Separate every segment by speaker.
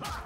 Speaker 1: Back!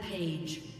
Speaker 1: Rampage.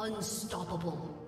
Speaker 1: Unstoppable.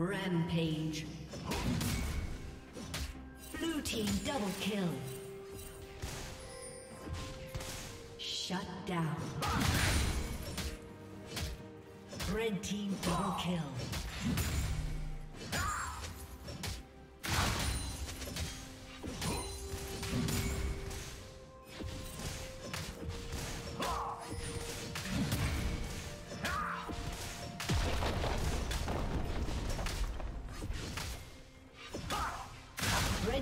Speaker 1: Rampage. Blue team double kill. Shut down. Red team double kill.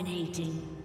Speaker 1: Dominating.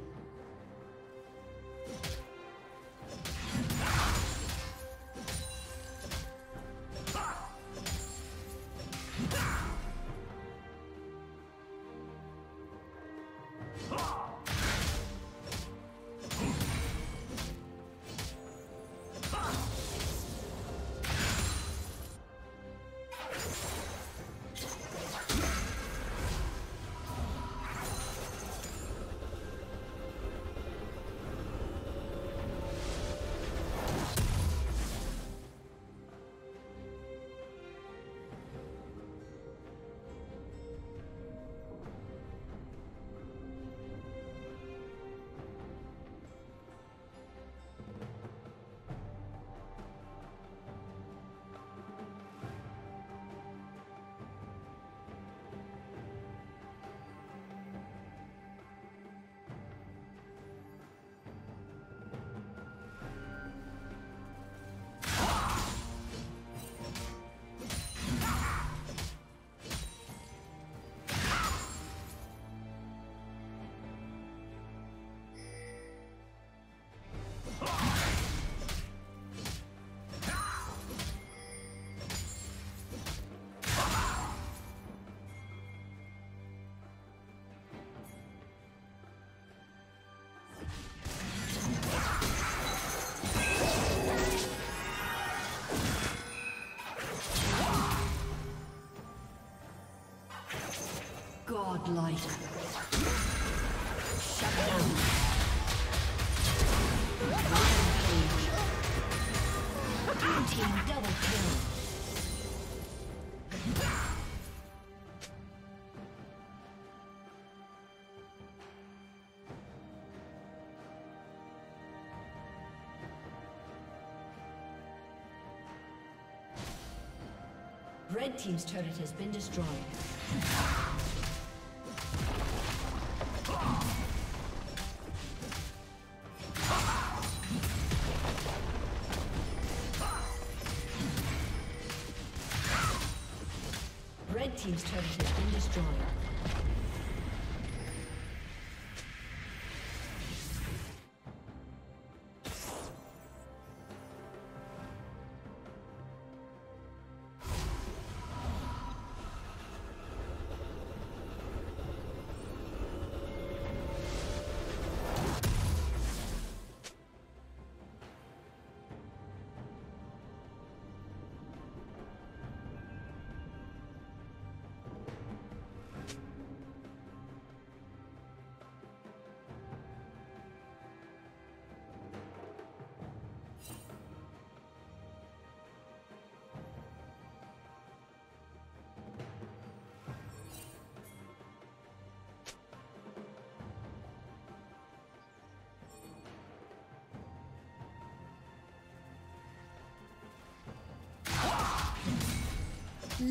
Speaker 1: Godlike. Shut down. Team double kill. Red Team's turret has been destroyed. Has been destroyed.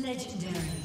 Speaker 1: Legendary.